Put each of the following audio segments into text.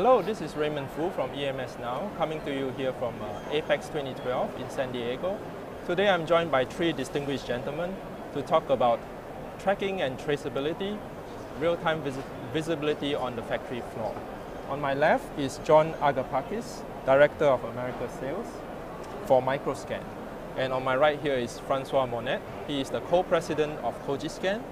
Hello, this is Raymond Foo from EMS Now, coming to you here from uh, Apex 2012 in San Diego. Today I'm joined by three distinguished gentlemen to talk about tracking and traceability, real-time vis visibility on the factory floor. On my left is John Agapakis, Director of America Sales for Microscan. And on my right here is Francois Monette. He is the co-president of Cogiscan.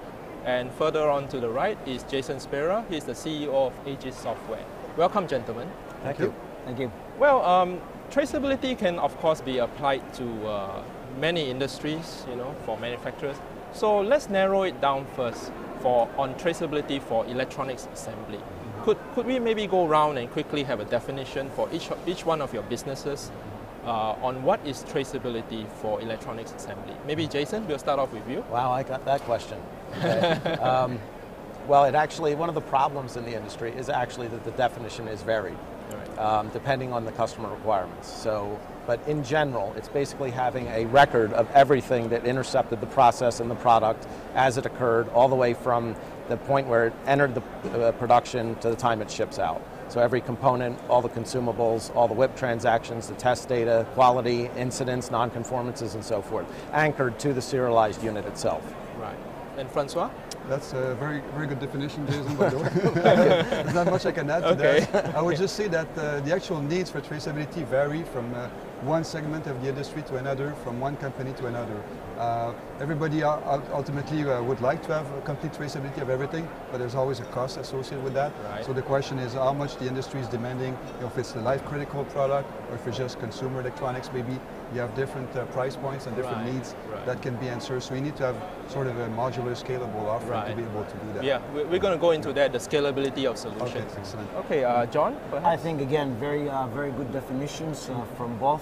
And further on to the right is Jason Spera. He is the CEO of Aegis Software. Welcome, gentlemen. Thank, you. Thank you. Well, um, traceability can of course be applied to uh, many industries, you know, for manufacturers. So let's narrow it down first for on traceability for electronics assembly. Could, could we maybe go around and quickly have a definition for each, each one of your businesses uh, on what is traceability for electronics assembly? Maybe Jason, we'll start off with you. Wow, I got that question. Okay. um, well, it actually, one of the problems in the industry is actually that the definition is varied, Right. um, depending on the customer requirements. So, but in general, it's basically having a record of everything that intercepted the process and the product as it occurred, all the way from the point where it entered the uh, production to the time it ships out. So every component, all the consumables, all the WIP transactions, the test data, quality, incidents, non-conformances, and so forth, anchored to the serialized unit itself. Right. And Francois? That's a very, very good definition, Jason, by the way. There's not much I can add to Okay. that. I would just say that uh, the actual needs for traceability vary from uh, one segment of the industry to another, from one company to another. Uh, everybody ul- ul- ultimately uh, would like to have a complete traceability of everything, but there's always a cost associated with that. Right. So the question is how much the industry is demanding, you know, if it's a life critical product or if it's just consumer electronics, maybe you have different uh, price points and different Right, needs right. that can be answered. So you need to have sort of a modular, scalable offering Right. to be able to do that. Yeah, we- we're going to go into that, the scalability of solutions. Okay, excellent. Okay, uh, John, perhaps? I think again, very uh, very good definitions uh, from both.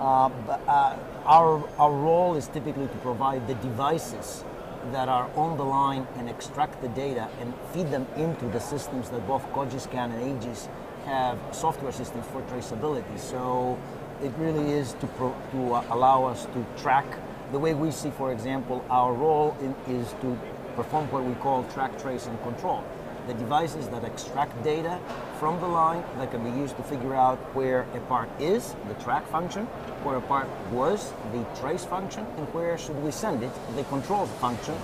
Uh, but, uh, our our role is typically to provide the devices that are on the line and extract the data and feed them into the systems that both Cogiscan and Aegis have software systems for traceability. So it really is to pro- to uh, allow us to track the way we see, for example, our role in, is to perform what we call track, trace, and control the devices that extract data from the line that can be used to figure out where a part is, the track function, where a part was, the trace function, and where should we send it, the control function,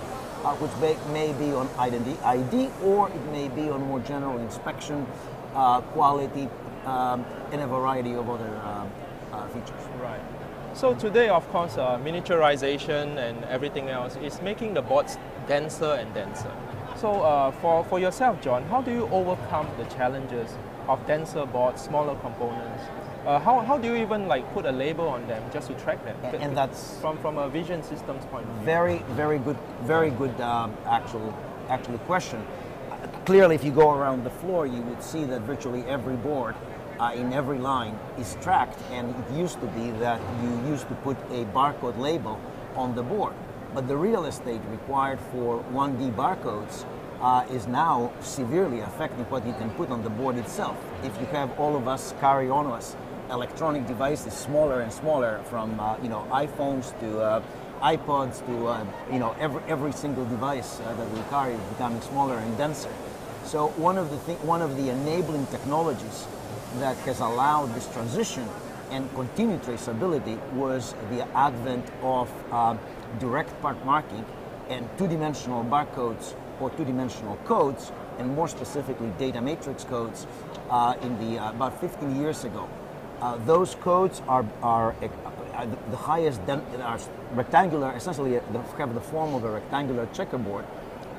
uh, which may, may be on identity ID or it may be on more general inspection, uh, quality, um, and a variety of other uh, uh, features. Right. So today, of course, uh, miniaturization and everything else is making the boards denser and denser. So uh, for, for yourself, John, how do you overcome the challenges of denser boards, smaller components? Uh, how, how do you even like put a label on them just to track them? And- and that's- from, from a vision systems point of view. Very, very good, very good um, actual, actually question. Uh, Clearly, if you go around the floor, you would see that virtually every board uh, in every line is tracked, and it used to be that you used to put a barcode label on the board. But the real estate required for 1D barcodes uh, is now severely affecting what you can put on the board itself. If you have all of us carry on us electronic devices smaller and smaller, from uh, you know iPhones to uh, iPods to uh, you know every every single device uh, that we carry is becoming smaller and denser. So one of the one of the enabling technologies that has allowed this transition and continued traceability was the advent of um, direct part marking and two-dimensional barcodes or two-dimensional codes, and more specifically data matrix codes, uh, in the uh, about 15 years ago. Uh, those codes are, are, uh, the- highest, are rectangular, essentially uh, have the form of a rectangular checkerboard,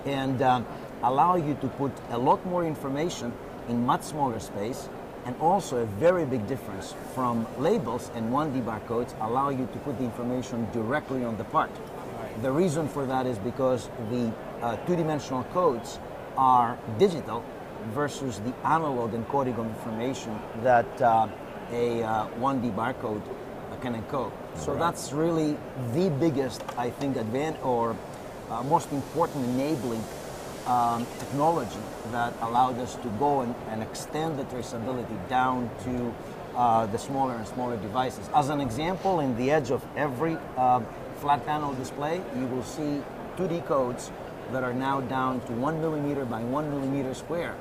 and um, allow you to put a lot more information in much smaller space, and also a very big difference from labels and 1D barcodes allow you to put the information directly on the part. The reason for that is because the uh, two-dimensional codes are digital versus the analog encoding of information that uh, a uh, 1D barcode can encode. So that's really the biggest, I think, advan or uh, most important enabling um, technology that allowed us to go and, and extend the traceability down to uh, the smaller and smaller devices. As an example, in the edge of every uh, flat panel display, you will see 2D codes that are now down to one millimeter by one millimeter square.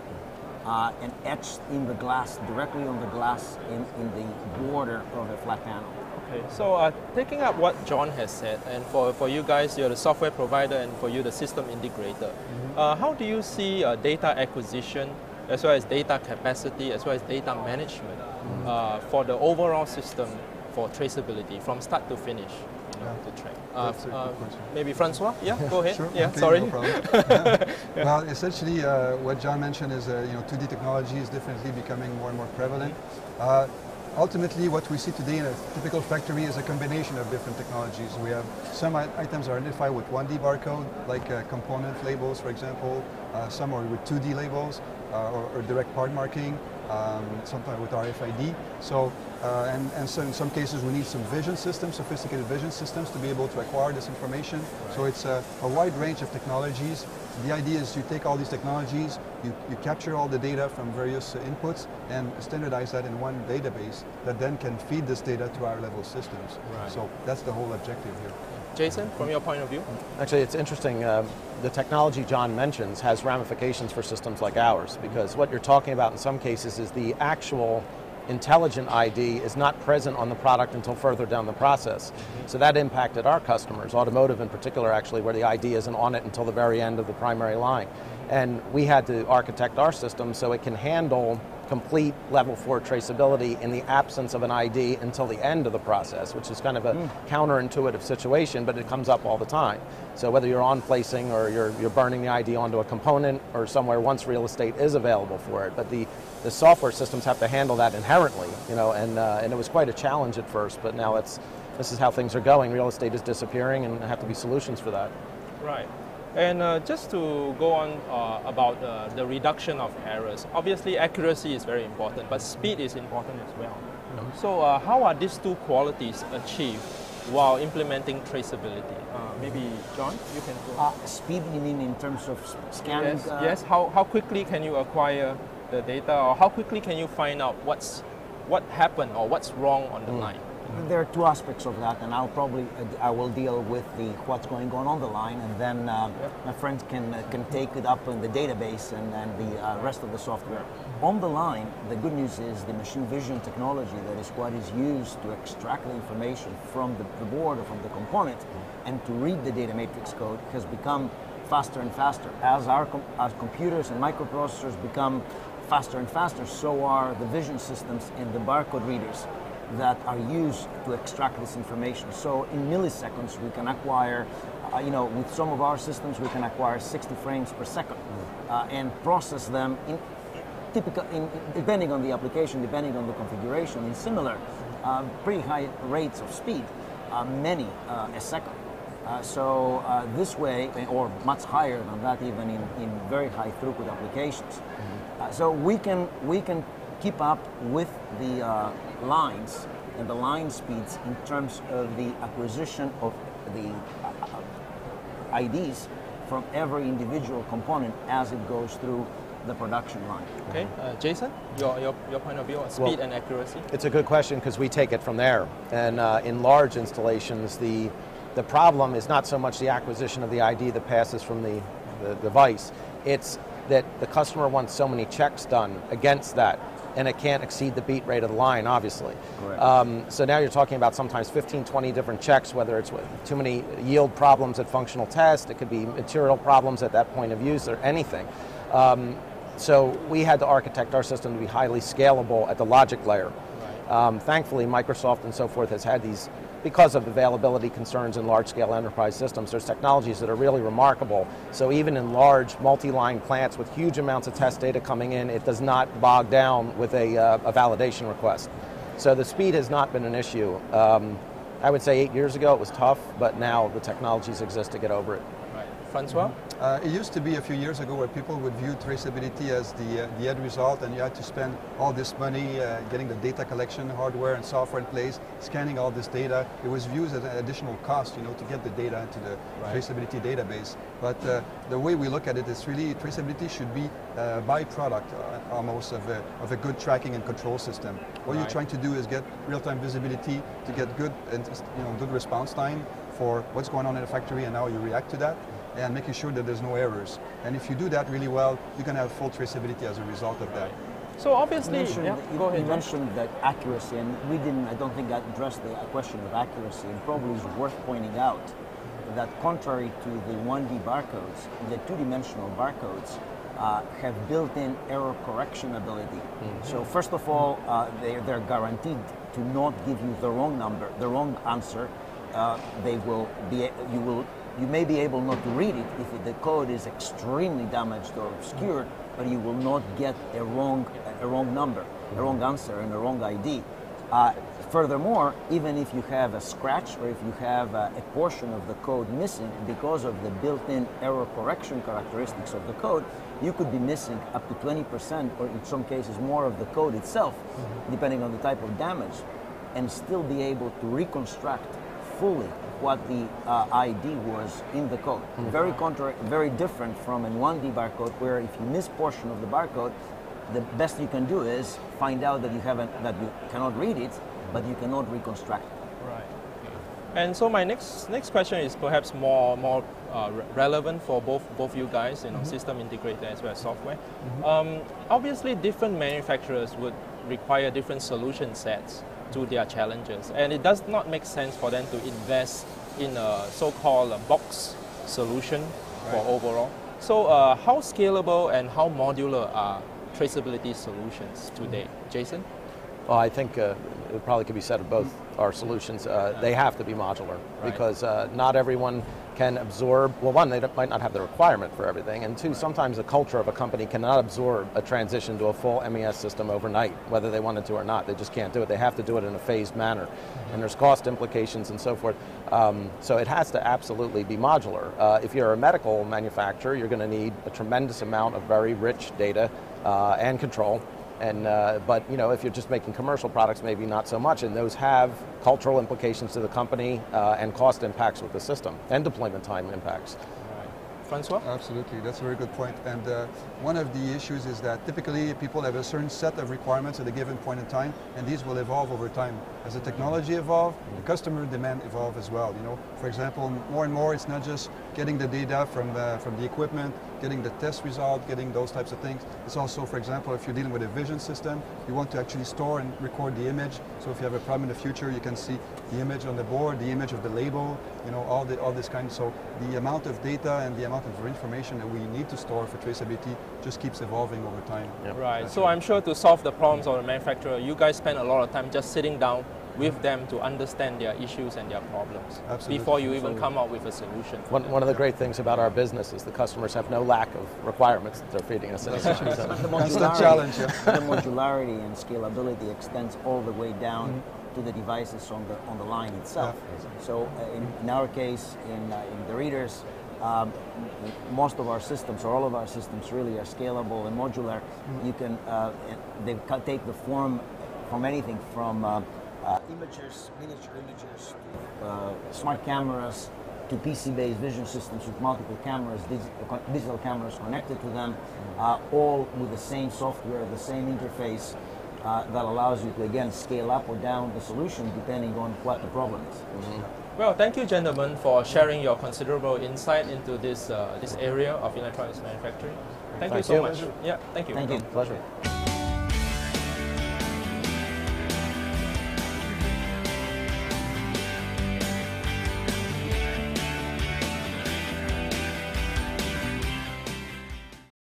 uh, and etched in the glass, directly on the glass in, in the border of the flat panel. Okay, so uh, taking up what John has said, and for, for you guys, you're the software provider, and for you, the system integrator, mm-hmm. uh, how do you see uh, data acquisition, as well as data capacity, as well as data management mm-hmm. for the overall system for traceability from start to finish? Yeah. to track. Uh, uh, maybe Francois? Yeah, go ahead. Sure. Yeah, okay, sorry. No yeah. Well, essentially, uh, what John mentioned is, uh, you know, 2D technology is definitely becoming more and more prevalent. Uh, ultimately, what we see today in a typical factory is a combination of different technologies. We have some items are identified with 1D barcode, like uh, component labels, for example. some are with 2D labels or, or direct part marking um, sometimes with RFID. So, uh, and, and so in some cases we need some vision systems, sophisticated vision systems to be able to acquire this information. Right. So it's a, a, wide range of technologies. The idea is you take all these technologies, you, you capture all the data from various inputs and standardize that in one database that then can feed this data to our level systems. Right. So that's the whole objective here. Jason, from your point of view? Actually, it's interesting. Um, the technology John mentions has ramifications for systems like ours because what you're talking about in some cases is the actual intelligent ID is not present on the product until further down the process. Mm-hmm. So that impacted our customers, automotive in particular, actually, where the ID isn't on it until the very end of the primary line. Mm-hmm. And we had to architect our system so it can handle complete level four traceability in the absence of an ID until the end of the process, which is kind of a mm. counterintuitive situation, but it comes up all the time. So whether you're on placing or you're, you're burning the ID onto a component or somewhere once real estate is available for it, but the, the software systems have to handle that inherently, you know, and, uh, and it was quite a challenge at first, but now it's, this is how things are going. Real estate is disappearing and there have to be solutions for that. Right. And uh, just to go on uh, about uh, the reduction of errors, obviously accuracy is very important, but speed is important as well. Mm-hmm. So uh, how are these two qualities achieved while implementing traceability? Uh, maybe John, you can go. Uh, speed, you mean in terms of scanning? Yes, yes. How, how quickly can you acquire the data or how quickly can you find out what's, what happened or what's wrong on the mm. line? There are two aspects of that, and I'll probably uh, I will deal with the what's going on on the line, and then uh, yep. my friends can uh, can take it up in the database and, and the uh, rest of the software. On the line, the good news is the machine vision technology that is what is used to extract the information from the, the board or from the component, and to read the data matrix code has become faster and faster as our com as computers and microprocessors become faster and faster. So are the vision systems and the barcode readers that are used to extract this information. So in milliseconds, we can acquire, uh, you know, with some of our systems, we can acquire 60 frames per second uh, and process them in typical, in, depending on the application, depending on the configuration, in similar, uh, pretty high rates of speed, uh, many uh, a second. Uh, so this way, or much higher than that, even in, in very high throughput applications. Mm-hmm. so we can we can keep up with the uh, lines and the line speeds in terms of the acquisition of the uh, IDs from every individual component as it goes through the production line. Okay, uh, Jason, your, your, your point of view on speed well, and accuracy? It's a good question because we take it from there. And uh, in large installations, the, the problem is not so much the acquisition of the ID that passes from the, the device, it's that the customer wants so many checks done against that and it can't exceed the beat rate of the line, obviously. Um, so now you're talking about sometimes 15, 20 different checks, whether it's too many yield problems at functional test, it could be material problems at that point of use, or anything. Um, so we had to architect our system to be highly scalable at the logic layer. Um, thankfully, Microsoft and so forth has had these because of availability concerns in large-scale enterprise systems, there's technologies that are really remarkable. So even in large multi-line plants with huge amounts of test data coming in, it does not bog down with a, uh, a validation request. So the speed has not been an issue. Um, I would say eight years ago it was tough, but now the technologies exist to get over it. Francois? Uh, it used to be a few years ago where people would view traceability as the, uh, the end result and you had to spend all this money uh, getting the data collection hardware and software in place, scanning all this data. It was viewed as an additional cost you know, to get the data into the right. traceability database. But uh, the way we look at it is really traceability should be a byproduct uh, almost of a, of a good tracking and control system. What right. you're trying to do is get real-time visibility to get good, and, you know, good response time for what's going on in the factory and how you react to that. And making sure that there's no errors. And if you do that really well, you can have full traceability as a result of that. So obviously, You mentioned, yeah, you, go ahead. you John. mentioned that accuracy, and we didn't, I don't think, that addressed the question of accuracy, and probably is worth pointing out that contrary to the 1D barcodes, the two-dimensional barcodes uh, have built-in error correction ability. So first of all, uh, they, they're guaranteed to not give you the wrong number, the wrong answer. Uh, they will be, you will, you may be able not to read it if the code is extremely damaged or obscured, but you will not get a wrong, a wrong number, a wrong answer, and a wrong ID. Uh, furthermore, even if you have a scratch or if you have uh, a portion of the code missing because of the built-in error correction characteristics of the code, you could be missing up to 20% or in some cases more of the code itself, depending on the type of damage, and still be able to reconstruct fully what the uh, ID was in the code. Very contrary, very different from a 1D barcode where if you miss portion of the barcode, the best you can do is find out that you haven't that you cannot read it, but you cannot reconstruct it. Right. And so my next next question is perhaps more more uh, re- relevant for both both you guys, you know, system integrator as well as software. Um, obviously, different manufacturers would require different solution sets to their challenges, and it does not make sense for them to invest in a so-called box solution for overall. So, uh, how scalable and how modular are traceability solutions today, Jason? Well, I think uh, it probably could be said of both our solutions. Uh, they have to be modular because uh, not everyone can absorb. Well, one, they might not have the requirement for everything, and two, sometimes the culture of a company cannot absorb a transition to a full MES system overnight, whether they wanted to or not. They just can't do it. They have to do it in a phased manner, and there's cost implications and so forth. Um, so it has to absolutely be modular. Uh, if you're a medical manufacturer, you're going to need a tremendous amount of very rich data uh, and control. And uh, but you know, if you're just making commercial products, maybe not so much, and those have cultural implications to the company uh, and cost impacts with the system and deployment time impacts. Francois? Absolutely, that's a very good point. And uh, one of the issues is that typically people have a certain set of requirements at a given point in time, and these will evolve over time. As the technology evolve, the customer demand evolve as well. You know, for example, more and more, it's not just getting the data from the, from the equipment, getting the test result, getting those types of things. It's also, for example, if you're dealing with a vision system, you want to actually store and record the image. So if you have a problem in the future, you can see the image on the board, the image of the label, you know, all the all this kind. So the amount of data and the amount of information that we need to store for traceability just keeps evolving over time. Right. So I'm sure to solve the problems of the manufacturer, you guys spend a lot of time just sitting down with them to understand their issues and their problems Absolutely. before you even come up with a solution. One, one of the great things about our business is the customers have no lack of requirements that they're feeding us. in addition. So- The Constant challenge, yeah. the modularity and scalability extends all the way down to the devices on the on the line itself. So uh, in, in our case, in uh, in the readers, um, most of our systems or all of our systems really are scalable and modular. You can uh, they ca- take the form from anything from uh, uh, imagers, miniature imagers, uh, smart cameras, to PC-based vision systems with multiple cameras, dig- digital cameras connected to them, uh, all with the same software, the same interface uh, that allows you to again scale up or down the solution depending on what the problem is. Well, thank you, gentlemen, for sharing your considerable insight into this uh, this area of electronics manufacturing. Thank, you so you. much. Yeah, thank you. Thank you. Pleasure.